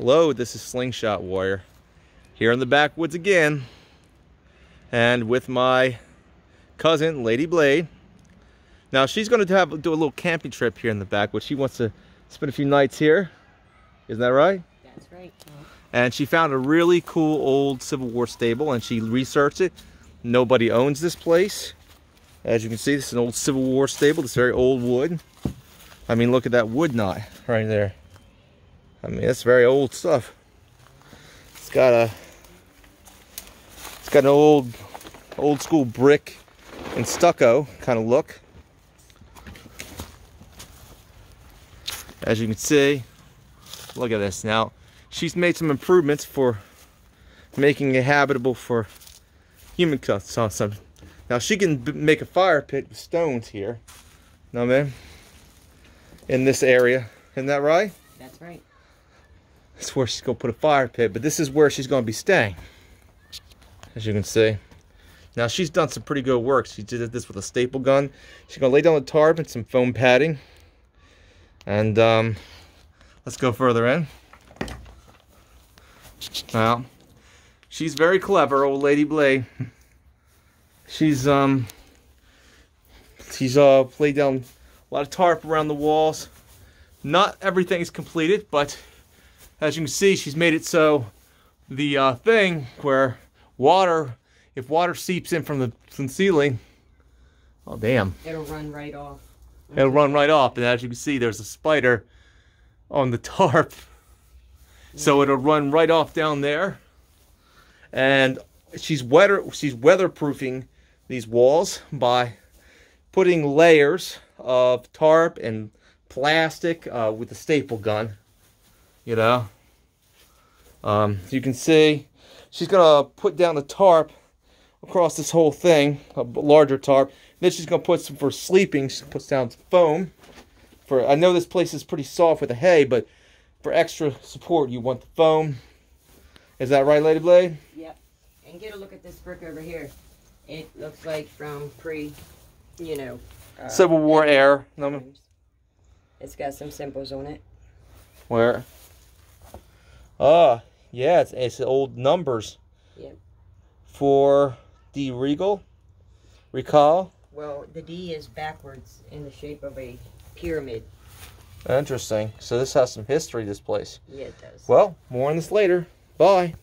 Hello, this is Slingshot Warrior. Here in the backwoods again. And with my cousin, Lady Blade. Now she's going to have do a little camping trip here in the backwoods. She wants to spend a few nights here. Isn't that right? That's right. And she found a really cool old Civil War stable and she researched it. Nobody owns this place. As you can see, this is an old Civil War stable. It's very old wood. I mean, look at that wood knot right there. I mean, that's very old stuff. It's got a, it's got an old, old school brick and stucco kind of look. As you can see, look at this. Now, she's made some improvements for making it habitable for human consumption. Now, she can make a fire pit with stones here. Know man. In this area. Isn't that right? That's right. That's where she's to put a fire pit, but this is where she's to be staying. As you can see. Now she's done some pretty good work. She did this with a staple gun. She's to lay down the tarp and some foam padding. And um, let's go further in. Now, she's very clever, old Lady Blade. She's um, she's uh laid down a lot of tarp around the walls. Not everything is completed, but as you can see, she's made it so the uh, thing where water, if water seeps in from the, from the ceiling, oh damn, It'll run right off. it'll run right off. And as you can see, there's a spider on the tarp. So it'll run right off down there. And she's weather she's weatherproofing these walls by putting layers of tarp and plastic uh, with a staple gun you know. Um, you can see she's gonna put down the tarp across this whole thing, a larger tarp. Then she's gonna put some for sleeping. She puts down some foam. For I know this place is pretty soft with the hay, but for extra support, you want the foam. Is that right, Lady Blade? Yep. And get a look at this brick over here. It looks like from pre, you know. Uh, Civil War era. No. It's got some symbols on it. Where? Ah, yeah, it's, it's old numbers. Yep. For the Regal. Recall. Well, the D is backwards in the shape of a pyramid. Interesting. So this has some history, this place. Yeah, it does. Well, more on this later. Bye.